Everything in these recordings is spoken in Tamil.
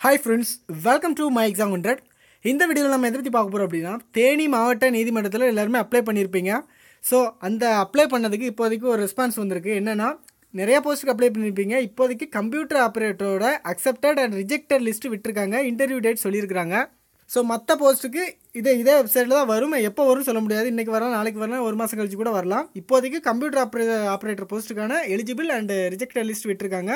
Hi friends welcome to my exam hundred இந்த வீடியோவில் நம்ம எதை பற்றி பார்க்க போகிறோம் அப்படின்னா தேனி மாவட்ட நீதிமன்றத்தில் எல்லாருமே அப்ளை பண்ணியிருப்பீங்க ஸோ அந்த அப்ளை பண்ணதுக்கு இப்போதைக்கு ஒரு ரெஸ்பான்ஸ் வந்திருக்கு. என்னென்னா நிறைய போஸ்ட்டுக்கு அப்ளை பண்ணியிருப்பீங்க இப்போதைக்கு கம்ப்யூட்டர் ஆப்ரேட்டரோட அக்செப்டட் அண்ட் ரிஜெக்டட் லிஸ்ட்டு விட்டுருக்காங்க. இன்டர்வியூ டேட் சொல்லியிருக்காங்க ஸோ மற்ற போஸ்ட்டுக்கு இதே இதே வெப்சைட்டில் தான் வரும். எப்போ வரும் சொல்ல முடியாது. இன்றைக்கி வரலாம் நாளைக்கு வரலாம் ஒரு மாதம் கழிச்சு கூட வரலாம். இப்போதைக்கு கம்ப்யூட்டர் ஆப்ரே ஆப்ரேட்டர் போஸ்ட்டுக்கான எலிஜிபிள் அண்ட் ரிஜெக்டட் லிஸ்ட் விட்டுருக்காங்க.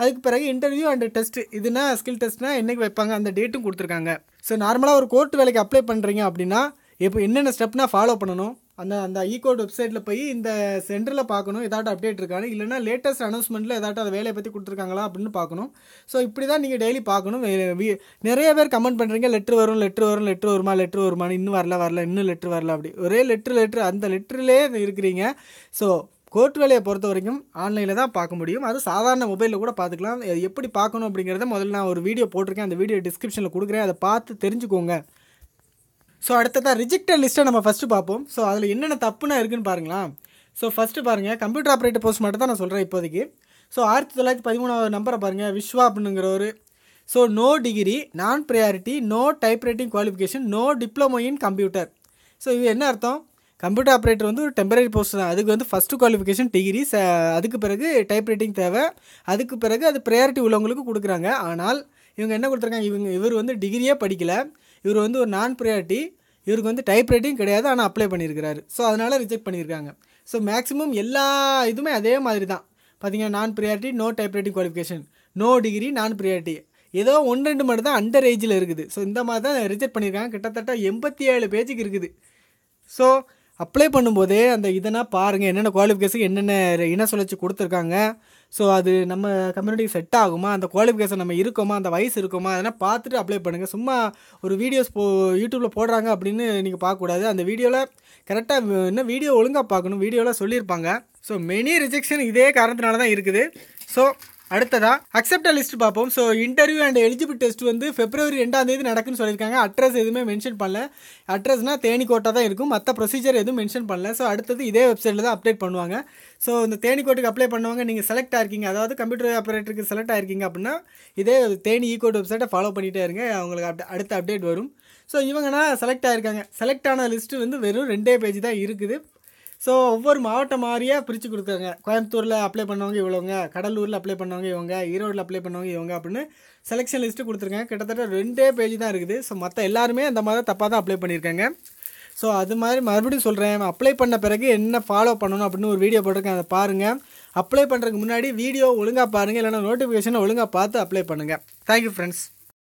அதுக்கு பிறகு இன்டர்வியூ அண்ட் டெஸ்ட் இதுனா ஸ்கில் டெஸ்ட்னா என்னைக்கு வைப்பாங்க? அந்த டேட்டும் கொடுத்துருக்காங்க. ஸோ நார்மலாக ஒரு கோர்ட் வேலைக்கு அப்ளை பண்ணுறீங்க அப்படின்னா இப்போ என்னென்ன ஸ்டெப்னா ஃபாலோ பண்ணணும்? அந்த அந்த e ஈகோட் வெப்சைட்டில் போய் இந்த சென்டரில் பார்க்கணும் ஏதாட்டும் அப்டேட் இருக்காங்க இல்லைனா லேட்டஸ்ட் அனௌன்ஸ்மெண்ட்டில் ஏதாட்டும் அதை வேலையை பற்றி கொடுத்துருக்காங்களா அப்படின்னு பார்க்கணும். ஸோ இப்படி தான் நீங்கள் டெய்லி பார்க்கணும் நிறைய பேர் கமெண்ட் பண்ணுறீங்க லெட்ரு வரும் லெட்ரு வரும் லெட்ரு வருமா லெட்ரு வருமான்னு. இன்னும் வரல வரல இன்னும் லெட்ரு வரல அப்படி. ஒரே லெட்ரு லெட்ரு அந்த லெட்ருலேயே இருக்கிறீங்க. ஸோ கோர்ட் வேலையை பொறுத்த வரைக்கும் ஆன்லைனில் தான் பார்க்க முடியும். அது சாதாரண மொபைலில் கூட பார்த்துக்கலாம். எப்படி பார்க்கணும் அப்படிங்கிறத முதல்ல நான் ஒரு வீடியோ போட்டிருக்கேன். அந்த வீடியோ டிஸ்கிரிப்ஷனில் கொடுக்குறேன். அதை பார்த்து தெரிஞ்சுக்கோங்க. ஸோ அடுத்ததாக ரிஜெக்டட் லிஸ்ட்டை நம்ம ஃபஸ்ட்டு பார்ப்போம். ஸோ அதில் என்னென்ன தப்புனா இருக்குன்னு பாருங்களா ஸோ ஃபஸ்ட்டு பாருங்கள் கம்ப்யூட்டர் ஆப்ரேட்டர் போஸ்ட் மட்டும் தான் நான் சொல்கிறேன் இப்போதைக்கு. ஸோ ஆயிரத்தி தொள்ளாயிரத்தி பதிமூணாவது நம்பரை பாருங்கள் விஸ்வா அப்படிங்கிறவர் so no degree non priority no type writing qualification no diploma in computer so இது என்ன அர்த்தம்? கம்ப்யூட்டர் ஆப்ரேட்டர் வந்து ஒரு டெம்பரரி போஸ்ட் தான். அதுக்கு வந்து ஃபஸ்ட்டு குவாலிஃபிகேஷன் டிகிரி ச அதுக்கு பிறகு டைப் ரைட்டிங் தேவை. அதுக்கு பிறகு அது ப்ரையாரிட்டி உள்ளவங்களுக்கு கொடுக்குறாங்க. ஆனால் இவங்க என்ன கொடுத்துருக்காங்க? இவங்க இவர் வந்து டிகிரியே படிக்கலை. இவர் வந்து ஒரு நான் ப்ரையாரிட்டி இவருக்கு வந்து டைப் ரைட்டிங் கிடையாது ஆனால் அப்ளை பண்ணியிருக்கிறாரு. ஸோ அதனால் ரிஜெக்ட் பண்ணியிருக்காங்க. ஸோ மேக்ஸிமம் எல்லா இதுவுமே அதே மாதிரி தான் பார்த்தீங்கன்னா non priority no type writing qualification no degree non priority ஏதோ ஒன்று ரெண்டு மட்டும் தான் அண்டர் ஏஜில் இருக்குது. ஸோ இந்த மாதிரி தான் ரிஜெக்ட் பண்ணியிருக்காங்க. கிட்டத்தட்ட எண்பத்தி ஏழு பேஜுக்கு இருக்குது. ஸோ அப்ளை பண்ணும்போதே அந்த இதெல்லாம் பாருங்கள் என்னென்ன குவாலிஃபிகேஷன் என்னென்ன இன சுழற்சி கொடுத்துருக்காங்க. ஸோ அது நம்ம கம்யூனிட்டிக்கு செட் ஆகுமா? அந்த குவாலிஃபிகேஷன் நம்ம இருக்கோமா? அந்த வயசு இருக்கோமா? அதெல்லாம் பார்த்துட்டு அப்ளை பண்ணுங்கள் சும்மா ஒரு வீடியோஸ் போ யூடியூப்பில் போடுறாங்க அப்படின்னு நீங்கள் பார்க்கக்கூடாது. அந்த வீடியோவில் கரெக்டாக என்ன வீடியோ ஒழுங்காக பார்க்கணும். வீடியோவில் சொல்லியிருப்பாங்க. ஸோ மெனி ரிஜெக்ஷன் இதே காரணத்தினால தான் இருக்குது. ஸோ அடுத்ததா அக்செப்ட லிஸ்ட் பார்ப்போம். So interview and eligible test வந்து பிப்ரவரி ரெண்டாம் தேதி நடக்குன்னு சொல்லியிருக்காங்க. அட்ரஸ் எதுவுமே மென்ஷன் பண்ணல. அட்ரஸ்னா தேனிக்கோட்டை தான் இருக்கும். மற்ற ப்ரொசீஜர் எதுவும் மென்ஷன் பண்ணல. ஸோ அடுத்தது இதே வெப்சைட்டில் தான் அப்டேட் பண்ணுவாங்க. ஸோ இந்த தேனிக்கோட்டுக்கு அப்ளை பண்ணுவாங்க. நீங்கள் செலக்ட் ஆயிருக்கீங்க. அதாவது கம்ப்யூட்டர் ஆப்ரேட்டருக்கு செலக்ட் ஆயிருக்கீங்க அப்படின்னா இதே தேனி ஈகோட் வெப்சைட்டை ஃபாலோ பண்ணிகிட்டே இருங்க. அவங்களுக்கு அடுத்த அப்டேட் வரும். ஸோ இவங்கன்னா செலக்ட் ஆகிருக்காங்க செலக்ட் ஆன லிஸ்ட்டு வந்து வெறும் ரெண்டே பேஜ் தான் இருக்குது. ஸோ ஒவ்வொரு மாவட்டம் மாதிரியே பிரித்து கொடுத்தாங்க கோயம்புத்தூரில் அப்ளை பண்ணவங்க இவ்வளோங்க கடலூரில் அப்ளை பண்ணவங்க இவங்க ஈரோடில் அப்ளை பண்ணவங்க இவங்க அப்படின்னு செலெக்ஷன் லிஸ்ட்டு கொடுத்துருக்காங்க. கிட்டத்தட்ட ரெண்டே பேஜ் தான் இருக்குது. ஸோ மற்ற எல்லாருமே அந்த மாதிரி தப்பாக தான் அப்ளை பண்ணியிருக்காங்க. ஸோ அது மாதிரி மறுபடியும் சொல்கிறேன் அப்ளை பண்ண பிறகு என்ன ஃபாலோ பண்ணணும் அப்படின்னு ஒரு வீடியோ போட்டிருக்கேன். அதை பாருங்கள் அப்ளை பண்ணுறதுக்கு முன்னாடி வீடியோ ஒழுங்காக பாருங்கள் இல்லைன்னா நோட்டிஃபிகேஷனை ஒழுங்காக பார்த்து அப்ளை பண்ணுங்கள் தேங்க்யூ ஃப்ரெண்ட்ஸ்